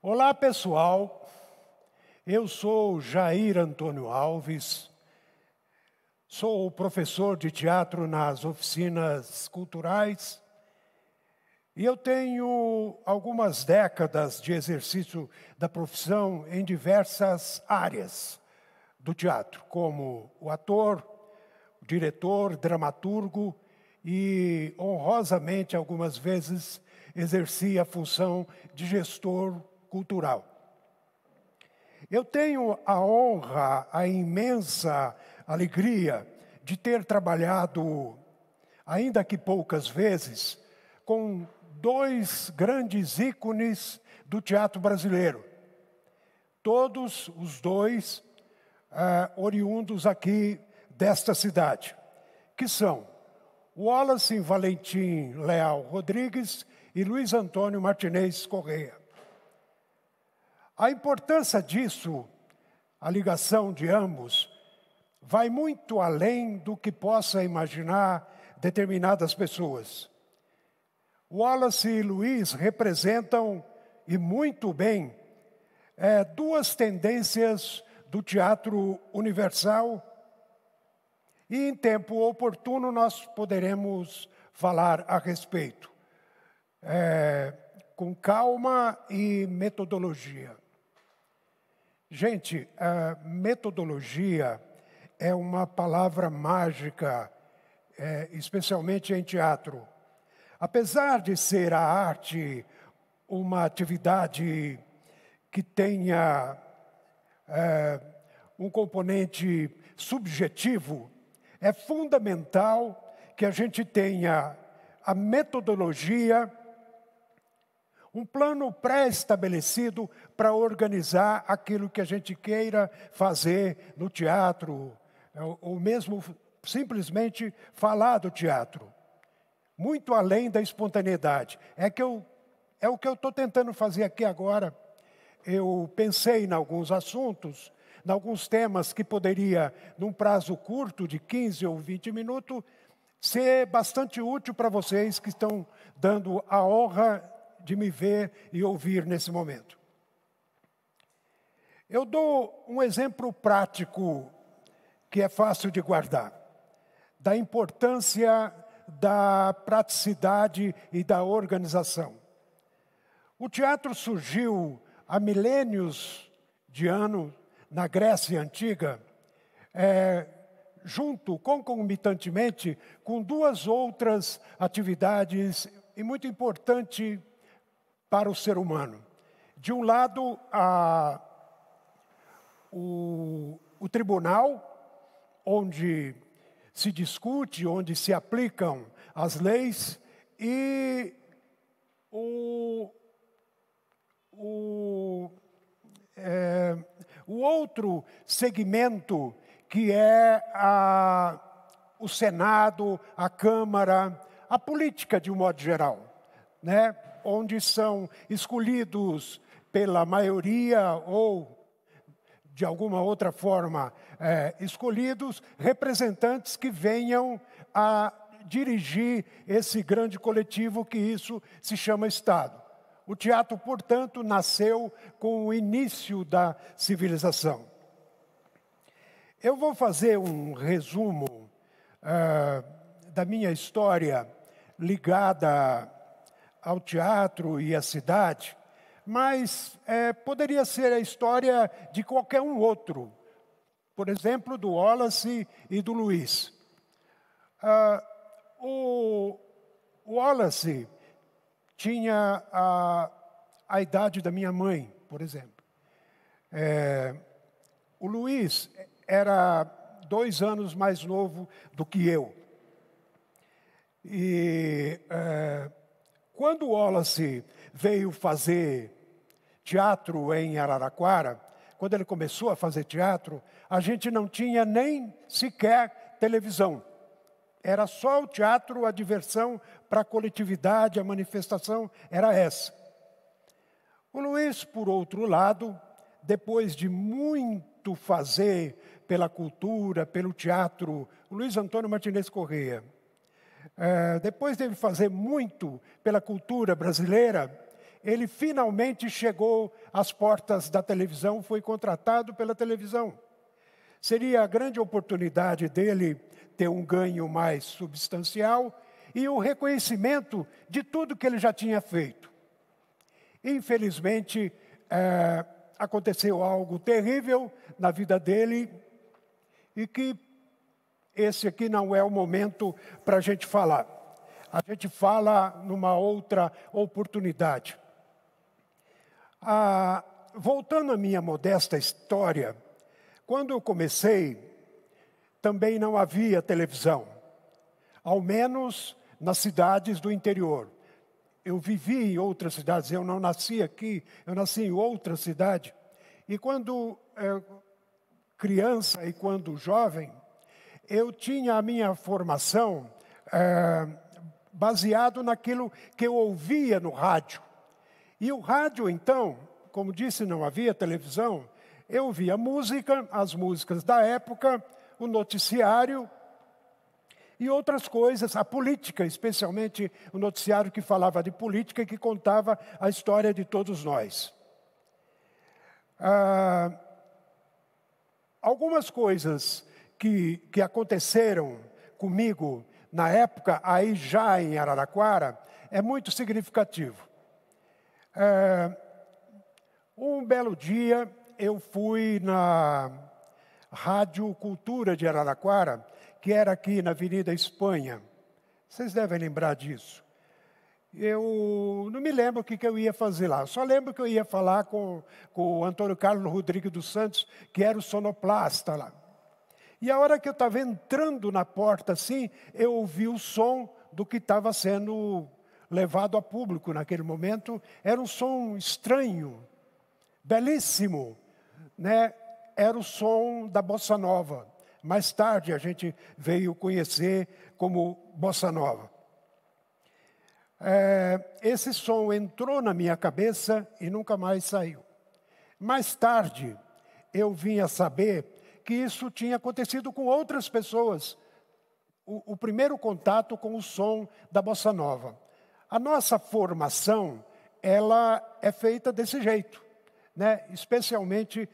Olá, pessoal. Eu sou Jair Antônio Alves. Sou professor de teatro nas oficinas culturais. E eu tenho algumas décadas de exercício da profissão em diversas áreas do teatro, como o ator, o diretor, dramaturgo e, honrosamente, algumas vezes, exerci a função de gestor cultural. Eu tenho a honra, a imensa alegria de ter trabalhado, ainda que poucas vezes, com dois grandes ícones do teatro brasileiro. Todos os dois uh, oriundos aqui desta cidade, que são Wallace Valentim Leal Rodrigues e Luiz Antônio Martinez Correia. A importância disso, a ligação de ambos, vai muito além do que possa imaginar determinadas pessoas. Wallace e Luiz representam, e muito bem, é, duas tendências do teatro universal, e em tempo oportuno nós poderemos falar a respeito, é, com calma e metodologia. Gente, metodologia é uma palavra mágica, é, especialmente em teatro. Apesar de ser a arte uma atividade que tenha é, um componente subjetivo, é fundamental que a gente tenha a metodologia um plano pré-estabelecido para organizar aquilo que a gente queira fazer no teatro, ou mesmo simplesmente falar do teatro. Muito além da espontaneidade. É, que eu, é o que eu estou tentando fazer aqui agora. Eu pensei em alguns assuntos, em alguns temas que poderia, num prazo curto de 15 ou 20 minutos, ser bastante útil para vocês que estão dando a honra de me ver e ouvir nesse momento. Eu dou um exemplo prático que é fácil de guardar, da importância da praticidade e da organização. O teatro surgiu há milênios de anos na Grécia Antiga, é, junto, concomitantemente, com duas outras atividades e muito importante para o ser humano. De um lado, a, o, o tribunal, onde se discute, onde se aplicam as leis, e o, o, é, o outro segmento, que é a, o Senado, a Câmara, a política de um modo geral. Né? Onde são escolhidos pela maioria ou de alguma outra forma é, escolhidos representantes que venham a dirigir esse grande coletivo que isso se chama Estado. O teatro, portanto, nasceu com o início da civilização. Eu vou fazer um resumo uh, da minha história ligada ao teatro e à cidade, mas é, poderia ser a história de qualquer um outro, por exemplo, do Wallace e do Luiz. Ah, o Wallace tinha a, a idade da minha mãe, por exemplo. É, o Luiz era dois anos mais novo do que eu. E é, quando Wallace veio fazer teatro em Araraquara, quando ele começou a fazer teatro, a gente não tinha nem sequer televisão. Era só o teatro, a diversão para a coletividade, a manifestação era essa. O Luiz, por outro lado, depois de muito fazer pela cultura, pelo teatro, o Luiz Antônio Martinez Correia, é, depois de fazer muito pela cultura brasileira, ele finalmente chegou às portas da televisão, foi contratado pela televisão. Seria a grande oportunidade dele ter um ganho mais substancial e o reconhecimento de tudo que ele já tinha feito. Infelizmente, é, aconteceu algo terrível na vida dele e que esse aqui não é o momento para a gente falar. A gente fala numa outra oportunidade. Ah, voltando à minha modesta história, quando eu comecei, também não havia televisão, ao menos nas cidades do interior. Eu vivi em outras cidades, eu não nasci aqui, eu nasci em outra cidade. E quando é, criança e quando jovem, eu tinha a minha formação é, baseado naquilo que eu ouvia no rádio. E o rádio, então, como disse, não havia televisão, eu ouvia música, as músicas da época, o noticiário e outras coisas, a política, especialmente o noticiário que falava de política e que contava a história de todos nós. Ah, algumas coisas que, que aconteceram comigo na época, aí já em Araraquara, é muito significativo. É, um belo dia, eu fui na Rádio Cultura de Araraquara, que era aqui na Avenida Espanha. Vocês devem lembrar disso. Eu não me lembro o que, que eu ia fazer lá. Só lembro que eu ia falar com, com o Antônio Carlos Rodrigues dos Santos, que era o sonoplasta lá. E a hora que eu estava entrando na porta assim, eu ouvi o som do que estava sendo levado a público naquele momento. Era um som estranho, belíssimo, né? Era o som da bossa nova. Mais tarde a gente veio conhecer como bossa nova. É, esse som entrou na minha cabeça e nunca mais saiu. Mais tarde eu vim a saber que isso tinha acontecido com outras pessoas. O, o primeiro contato com o som da bossa nova. A nossa formação, ela é feita desse jeito, né? Especialmente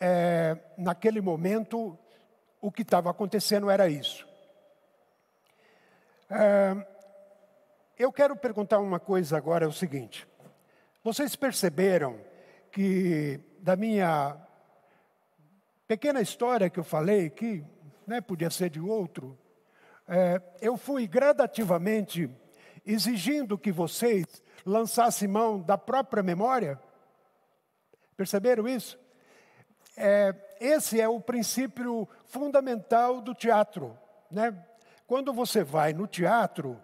é, naquele momento, o que estava acontecendo era isso. É, eu quero perguntar uma coisa agora, é o seguinte. Vocês perceberam que da minha pequena história que eu falei, que né, podia ser de outro, é, eu fui gradativamente exigindo que vocês lançassem mão da própria memória. Perceberam isso? É, esse é o princípio fundamental do teatro. Né? Quando você vai no teatro,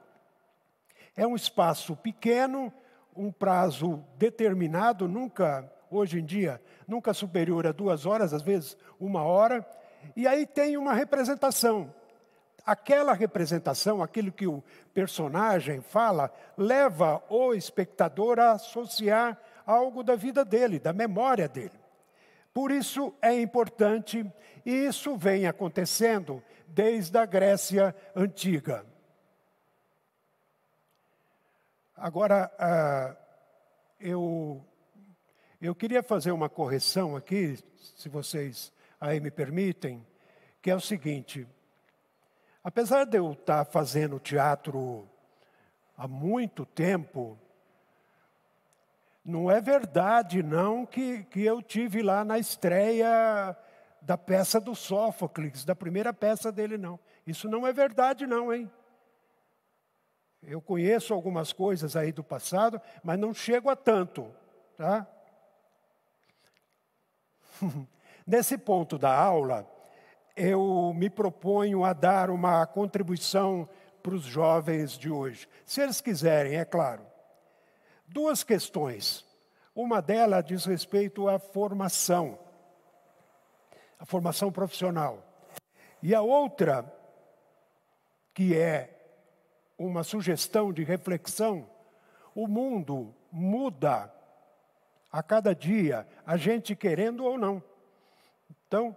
é um espaço pequeno, um prazo determinado, nunca hoje em dia, nunca superior a duas horas, às vezes uma hora, e aí tem uma representação. Aquela representação, aquilo que o personagem fala, leva o espectador a associar algo da vida dele, da memória dele. Por isso é importante, e isso vem acontecendo desde a Grécia Antiga. Agora, uh, eu eu queria fazer uma correção aqui, se vocês aí me permitem, que é o seguinte: apesar de eu estar fazendo teatro há muito tempo, não é verdade não que, que eu tive lá na estreia da peça do Sófocles, da primeira peça dele, não. Isso não é verdade, não, hein? Eu conheço algumas coisas aí do passado, mas não chego a tanto, tá? Nesse ponto da aula, eu me proponho a dar uma contribuição para os jovens de hoje, se eles quiserem, é claro. Duas questões. Uma delas diz respeito à formação, a formação profissional. E a outra, que é uma sugestão de reflexão, o mundo muda a cada dia, a gente querendo ou não. Então,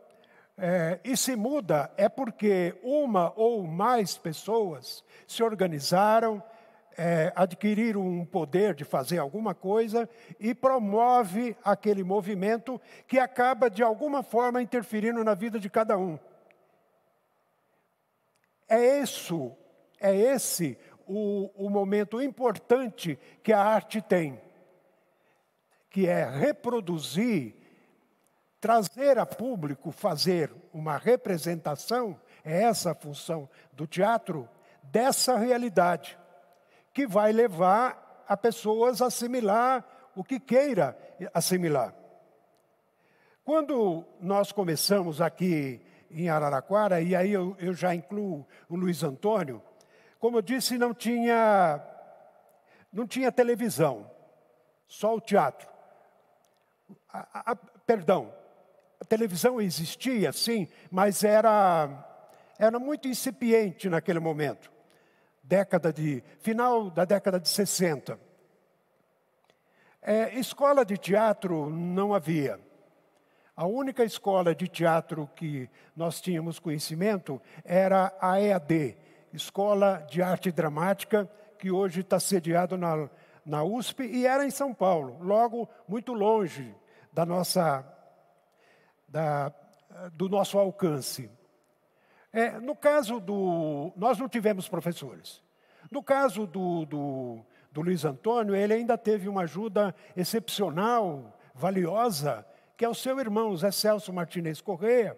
é, e se muda é porque uma ou mais pessoas se organizaram, é, adquirir um poder de fazer alguma coisa e promove aquele movimento que acaba, de alguma forma, interferindo na vida de cada um. É isso, é esse o, o momento importante que a arte tem, que é reproduzir, trazer a público, fazer uma representação, é essa a função do teatro, dessa realidade que vai levar a pessoas a assimilar o que queira assimilar. Quando nós começamos aqui em Araraquara, e aí eu, eu já incluo o Luiz Antônio, como eu disse, não tinha, não tinha televisão, só o teatro. A, a, perdão, a televisão existia, sim, mas era, era muito incipiente naquele momento década de final da década de 60. É, escola de teatro não havia. A única escola de teatro que nós tínhamos conhecimento era a EAD, Escola de Arte Dramática, que hoje está sediado na, na USP e era em São Paulo, logo muito longe da nossa, da, do nosso alcance. É, no caso do. Nós não tivemos professores. No caso do, do, do Luiz Antônio, ele ainda teve uma ajuda excepcional, valiosa, que é o seu irmão, Zé Celso Martinez Correia,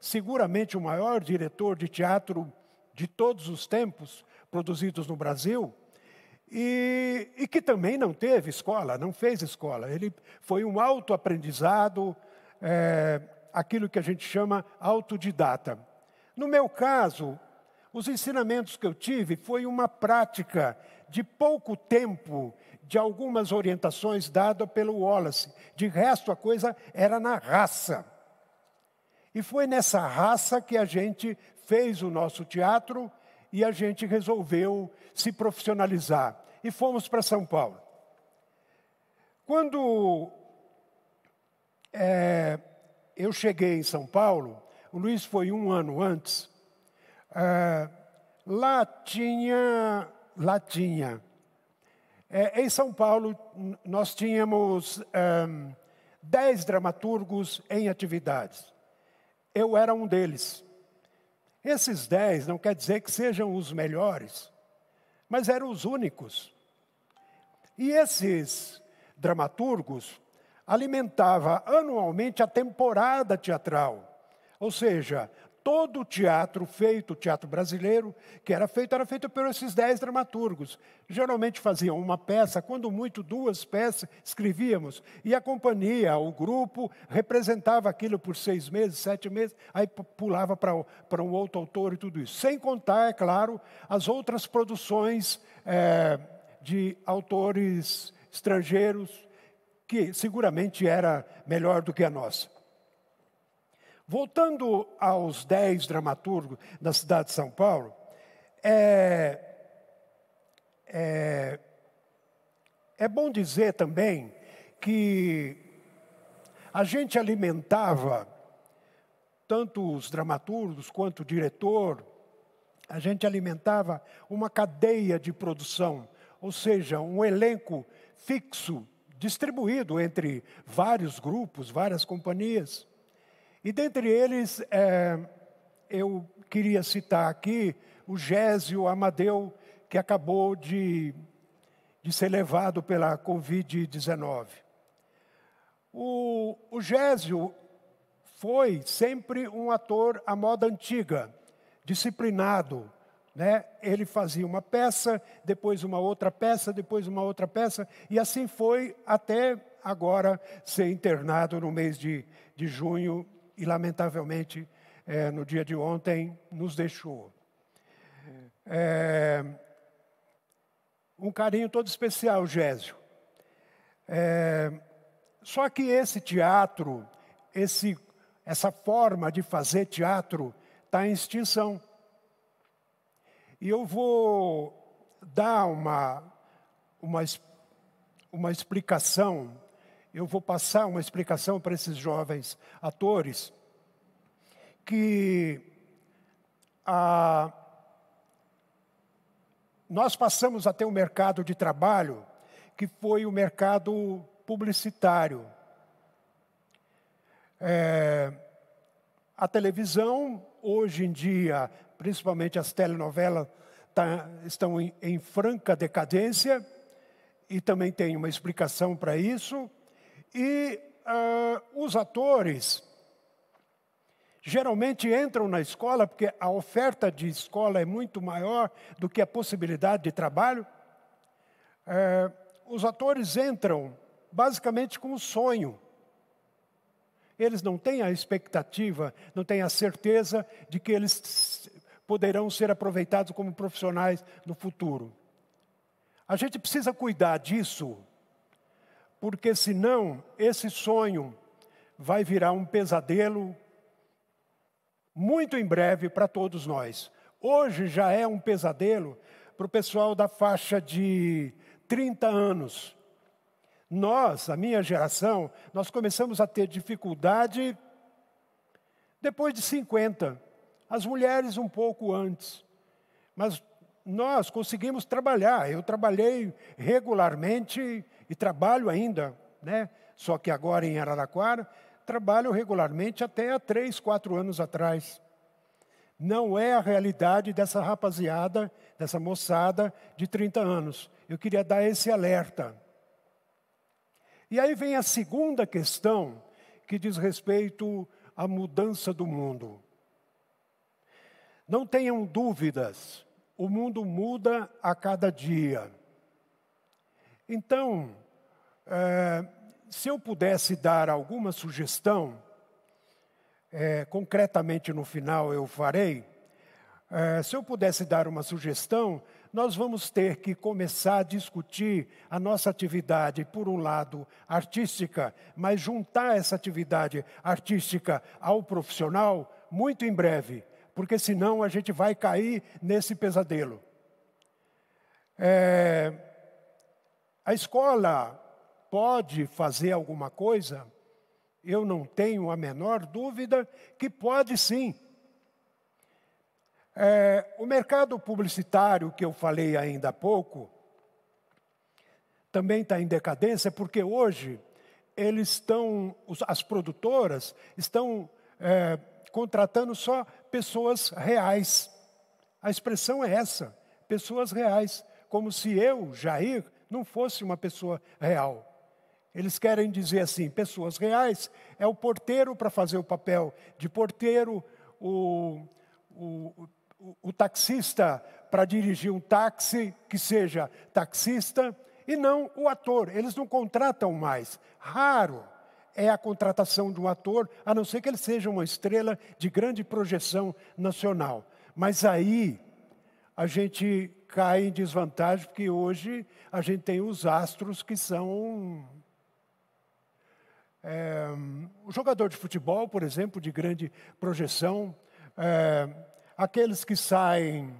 seguramente o maior diretor de teatro de todos os tempos produzidos no Brasil, e, e, que também não teve escola, não fez escola. Ele foi um autoaprendizado, é, aquilo que a gente chama autodidata. No meu caso, os ensinamentos que eu tive foi uma prática de pouco tempo de algumas orientações dadas pelo Wallace. De resto, a coisa era na raça. E foi nessa raça que a gente fez o nosso teatro e a gente resolveu se profissionalizar. E fomos para São Paulo. Quando é, eu cheguei em São Paulo, o Luiz foi um ano antes, ah, lá tinha, lá tinha. É, em São Paulo, nós tínhamos um, dez dramaturgos em atividades. Eu era um deles. Esses dez não quer dizer que sejam os melhores, mas eram os únicos. E esses dramaturgos alimentavam anualmente a temporada teatral. Ou seja, todo o teatro feito, o teatro brasileiro, que era feito, era feito por esses dez dramaturgos. Geralmente faziam uma peça, quando muito duas peças, escrevíamos. E a companhia, o grupo, representava aquilo por seis meses, sete meses, aí pulava para um outro autor e tudo isso. Sem contar, é claro, as outras produções é, de autores estrangeiros, que seguramente era melhor do que a nossa. Voltando aos dez dramaturgos da cidade de São Paulo, é, é, é bom dizer também que a gente alimentava, tanto os dramaturgos quanto o diretor, a gente alimentava uma cadeia de produção, ou seja, um elenco fixo, distribuído entre vários grupos, várias companhias. E dentre eles, é, eu queria citar aqui o Gésio Amadeu, que acabou de, de ser levado pela Covid-19. O, o Gésio foi sempre um ator à moda antiga, disciplinado. Né? Ele fazia uma peça, depois uma outra peça, depois uma outra peça, e assim foi até agora ser internado no mês de, de junho e, lamentavelmente, é, no dia de ontem, nos deixou. É, um carinho todo especial, Gésio. É, só que esse teatro, esse, essa forma de fazer teatro, está em extinção. E eu vou dar uma, uma, uma explicação eu vou passar uma explicação para esses jovens atores que a, nós passamos a ter um mercado de trabalho que foi o mercado publicitário. É, a televisão, hoje em dia, principalmente as telenovelas, tá, estão em, em franca decadência, e também tem uma explicação para isso. E uh, os atores geralmente entram na escola porque a oferta de escola é muito maior do que a possibilidade de trabalho. Uh, os atores entram basicamente com um sonho. Eles não têm a expectativa, não têm a certeza de que eles poderão ser aproveitados como profissionais no futuro. A gente precisa cuidar disso, porque senão esse sonho vai virar um pesadelo muito em breve para todos nós. Hoje já é um pesadelo para o pessoal da faixa de 30 anos. Nós, a minha geração, nós começamos a ter dificuldade depois de 50. As mulheres um pouco antes. Mas nós conseguimos trabalhar. Eu trabalhei regularmente e trabalho ainda, né? Só que agora em Araraquara, trabalho regularmente até há três, quatro anos atrás. Não é a realidade dessa rapaziada, dessa moçada de 30 anos. Eu queria dar esse alerta. E aí vem a segunda questão, que diz respeito à mudança do mundo. Não tenham dúvidas, o mundo muda a cada dia. Então, é, se eu pudesse dar alguma sugestão, é, concretamente no final eu farei, é, se eu pudesse dar uma sugestão, nós vamos ter que começar a discutir a nossa atividade, por um lado, artística, mas juntar essa atividade artística ao profissional muito em breve porque senão a gente vai cair nesse pesadelo. É, a escola pode fazer alguma coisa? Eu não tenho a menor dúvida que pode sim. É, o mercado publicitário que eu falei ainda há pouco também está em decadência, porque hoje eles estão, as produtoras estão é, contratando só pessoas reais. A expressão é essa, pessoas reais, como se eu, Jair, não fosse uma pessoa real. Eles querem dizer assim: pessoas reais é o porteiro para fazer o papel de porteiro, o, o, o, o taxista para dirigir um táxi, que seja taxista, e não o ator. Eles não contratam mais. Raro é a contratação de um ator, a não ser que ele seja uma estrela de grande projeção nacional. Mas aí a gente cai em desvantagem, porque hoje a gente tem os astros que são. É, o jogador de futebol, por exemplo, de grande projeção, é, aqueles que saem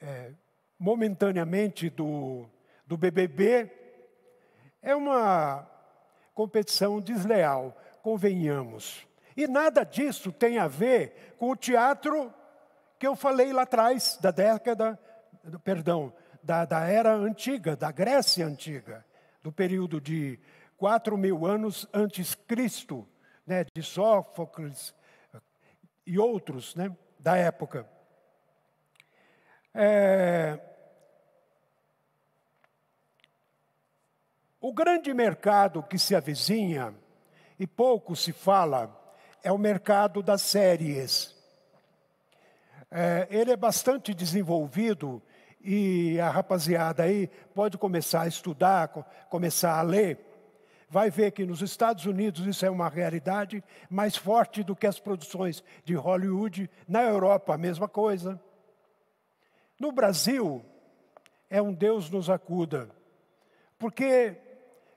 é, momentaneamente do, do BBB, é uma competição desleal, convenhamos. E nada disso tem a ver com o teatro que eu falei lá atrás, da década, perdão, da, da era antiga, da Grécia antiga, do período de 4 mil anos antes Cristo, né, de Sófocles e outros né, da época. É, O grande mercado que se avizinha, e pouco se fala, é o mercado das séries. É, ele é bastante desenvolvido e a rapaziada aí pode começar a estudar, começar a ler. Vai ver que nos Estados Unidos isso é uma realidade mais forte do que as produções de Hollywood. Na Europa, a mesma coisa. No Brasil, é um Deus nos acuda. Porque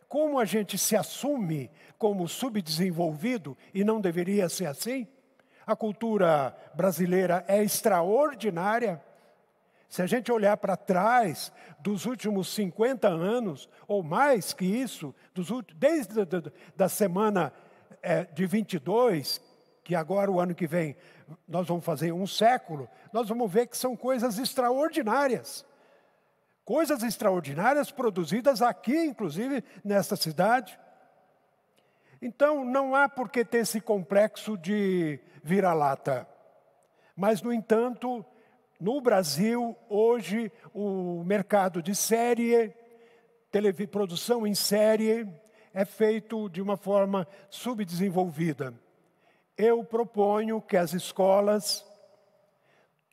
como a gente se assume como subdesenvolvido e não deveria ser assim? A cultura brasileira é extraordinária. Se a gente olhar para trás dos últimos 50 anos, ou mais que isso, dos, desde da semana é, de 22, que agora o ano que vem nós vamos fazer um século, nós vamos ver que são coisas extraordinárias. coisas extraordinárias produzidas aqui, inclusive nesta cidade. Então, não há por que ter esse complexo de vira-lata. Mas, no entanto, no Brasil, hoje, o mercado de série, produção em série, é feito de uma forma subdesenvolvida. Eu proponho que as escolas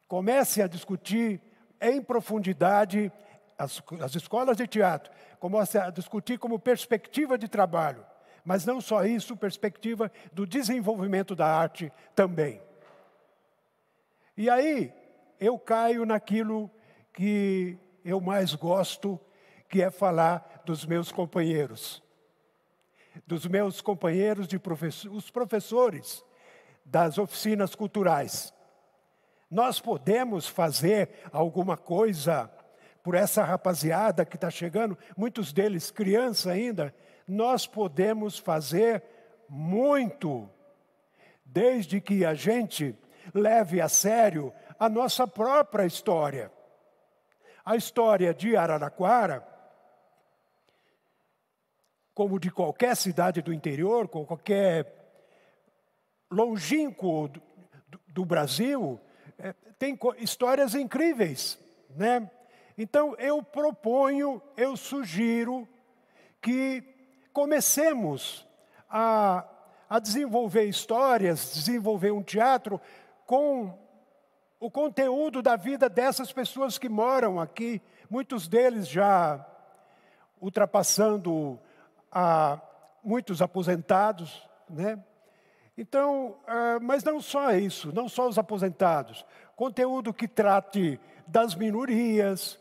comecem a discutir em profundidade, as, as escolas de teatro comecem a discutir como perspectiva de trabalho, mas não só isso, perspectiva do desenvolvimento da arte também. E aí, eu caio naquilo que eu mais gosto, que é falar dos meus companheiros. Dos meus companheiros, de professor, os professores das oficinas culturais. Nós podemos fazer alguma coisa por essa rapaziada que está chegando, muitos deles criança ainda, nós podemos fazer muito, desde que a gente leve a sério a nossa própria história. A história de Araraquara, como de qualquer cidade do interior, com qualquer longínquo do, do, Brasil, é, tem histórias incríveis, né? Então eu proponho, eu sugiro que comecemos a, a desenvolver histórias, desenvolver um teatro com o conteúdo da vida dessas pessoas que moram aqui, muitos deles já ultrapassando a muitos aposentados, né? Então, uh, mas não só isso, não só os aposentados, conteúdo que trate das minorias,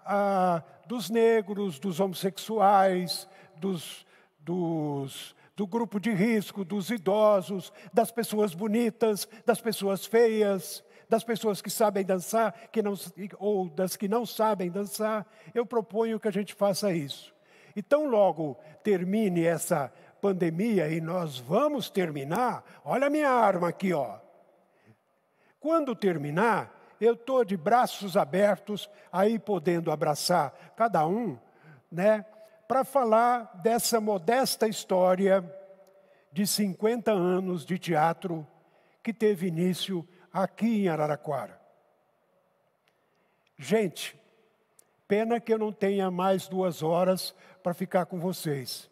uh, dos negros, dos homossexuais, dos, dos, do grupo de risco, dos idosos, das pessoas bonitas, das pessoas feias, das pessoas que sabem dançar que não, ou das que não sabem dançar, eu proponho que a gente faça isso. E tão logo termine essa pandemia e nós vamos terminar, olha a minha arma aqui, ó. Quando terminar, eu estou de braços abertos, aí podendo abraçar cada um, né, para falar dessa modesta história de 50 anos de teatro que teve início aqui em Araraquara. Gente, pena que eu não tenha mais duas horas para ficar com vocês.